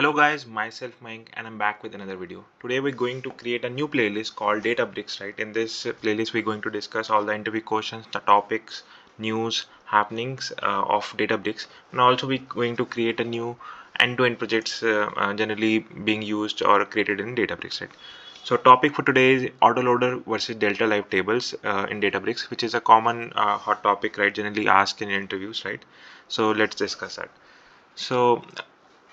Hello guys, myself Mayank and I'm back with another video. Today we're going to create a new playlist called Databricks, right? In this playlist we're going to discuss all the interview questions, the topics, news, happenings uh, of Databricks and also we're going to create a new end-to-end -end projects uh, uh, generally being used or created in Databricks, right? So topic for today is autoloader versus delta live tables uh, in Databricks, which is a common uh, hot topic, right? Generally asked in interviews, right? So let's discuss that. So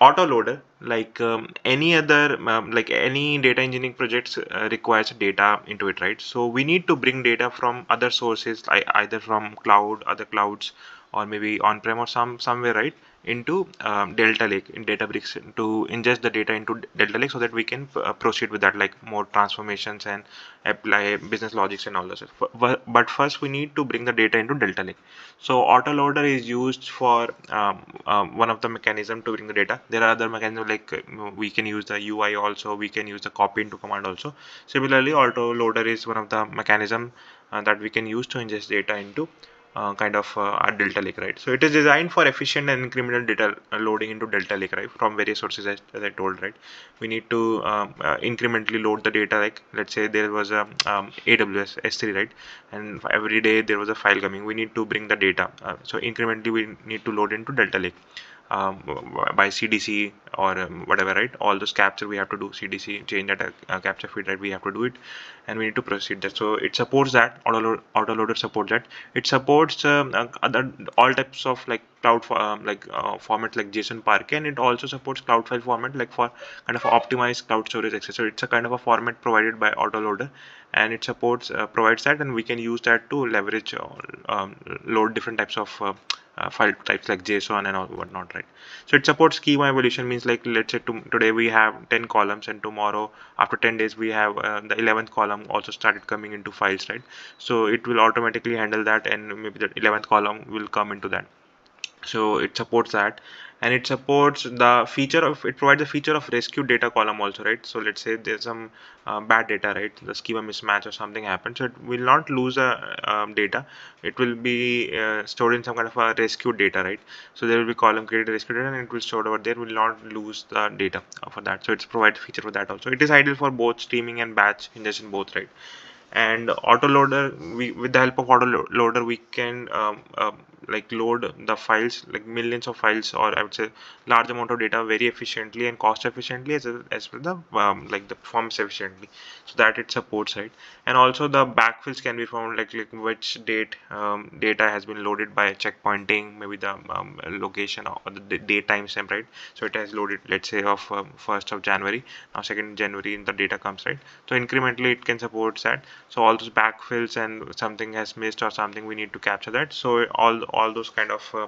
autoloader like um, any other um, like any data engineering projects uh, requires data into it right? So we need to bring data from other sources like either from cloud other clouds or maybe on-prem or some somewhere right into um, Delta Lake in Databricks to ingest the data into Delta Lake so that we can uh, proceed with that like more transformations and apply business logics and all this. But first we need to bring the data into Delta Lake. So autoloader is used for um, um, one of the mechanism to bring the data. There are other mechanisms like uh, we can use the UI also, we can use the copy into command also. Similarly, autoloader is one of the mechanism uh, that we can use to ingest data into uh, kind of uh, delta lake right? So it is designed for efficient and incremental data loading into delta lake right? From various sources as, as i told right? We need to um, uh, incrementally load the data like let's say there was a um, aws s3 right? And every day there was a file coming. We need to bring the data. Uh, so incrementally we need to load into delta lake um, by CDC or um, whatever, right? All those capture we have to do CDC change that uh, capture feed, right? We have to do it, and we need to proceed that. So it supports that autoloader, autoloader supports that. It supports um, uh, other all types of like cloud um, like uh, format like JSON Parquet, and it also supports cloud file format like for kind of optimized cloud storage access. So it's a kind of a format provided by autoloader, and it supports uh, provides that, and we can use that to leverage uh, um, load different types of uh, file types like JSON and all whatnot, right? So it supports schema evolution means like let's say to, today we have 10 columns and tomorrow after 10 days we have uh, the 11th column also started coming into files, right? So it will automatically handle that and maybe the 11th column will come into that so it supports that. And it supports the feature of it provides a feature of rescue data column also right? So let's say there's some uh, bad data right? The schema mismatch or something happens so it will not lose a um, data. It will be uh, stored in some kind of a rescue data right? So there will be column created rescue data and it will stored over there. Will not lose the data for that. So it's provides feature for that also. It is ideal for both streaming and batch ingestion both right and autoloader we with the help of autoloader we can um, um, like load the files like millions of files or I would say large amount of data very efficiently and cost efficiently as, as well the um, like the performance efficiently. So that it supports right? And also the backfills can be found like, like which date um, data has been loaded by checkpointing maybe the um, location or the date time stamp right? So it has loaded let's say of 1st um, of January. Now 2nd January the data comes right? So incrementally it can support that so all those backfills and something has missed or something we need to capture that. So all all those kind of uh,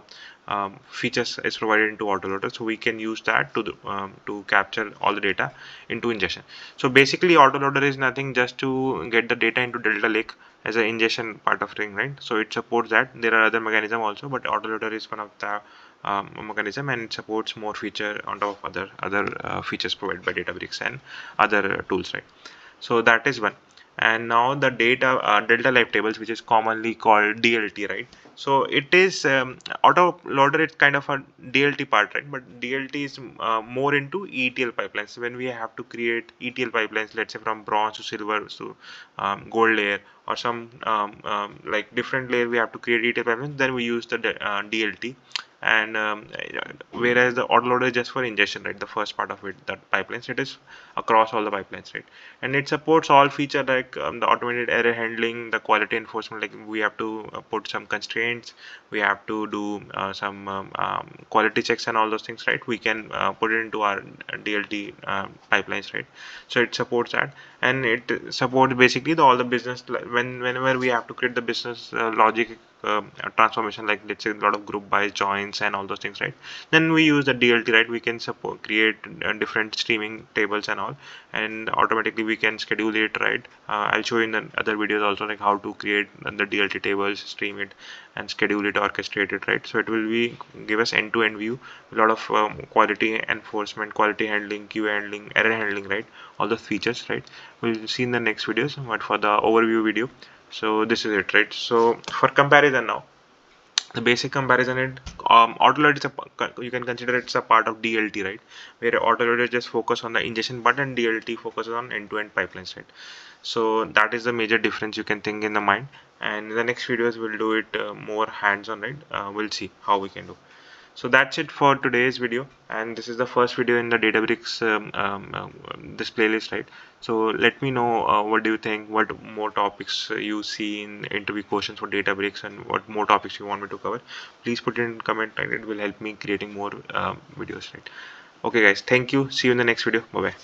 um, features is provided into autoloader so we can use that to the, um, to capture all the data into ingestion. So basically autoloader is nothing just to get the data into delta lake as an ingestion part of thing right? So it supports that. There are other mechanism also but autoloader is one of the um, mechanism and it supports more feature on top of other other uh, features provided by databricks and other tools right? So that is one and now the data uh, delta live tables which is commonly called DLT right? So it is um, auto loader it's kind of a DLT part right? But DLT is uh, more into ETL pipelines. When we have to create ETL pipelines let's say from bronze to silver to um, gold layer or some um, um like different layer we have to create ETL pipelines then we use the uh, DLT and um, whereas the autoloader is just for ingestion right? The first part of it that pipelines it is across all the pipelines right? And it supports all feature like um, the automated error handling the quality enforcement like we have to uh, put some constraints we have to do uh, some um, um quality checks and all those things right? We can uh, put it into our DLT um, pipelines right? So it supports that. And it supports basically the, all the business when whenever we have to create the business uh, logic um, transformation like let's say a lot of group by joins and all those things right? Then we use the DLT right? We can support create uh, different streaming tables and all and automatically we can schedule it right? Uh, I'll show you in the other videos also like how to create the DLT tables stream it and schedule it orchestrate it right? So it will be give us end-to-end -end view a lot of um, quality enforcement quality handling queue handling error handling right? All those features right? We'll see in the next videos but for the overview video so this is it right? So for comparison now the basic comparison it um, autoload is a you can consider it's a part of DLT right? Where autoloader just focus on the ingestion button DLT focuses on end-to-end -end pipelines right? So that is the major difference you can think in the mind. And the next videos we'll do it uh, more hands-on right? Uh, we'll see how we can do so that's it for today's video. And this is the first video in the databricks um, um, um, this playlist right? So let me know uh, what do you think? What more topics you see in interview questions for databricks and what more topics you want me to cover? Please put it in comment and it will help me creating more uh, videos right? Okay guys. Thank you. See you in the next video. Bye bye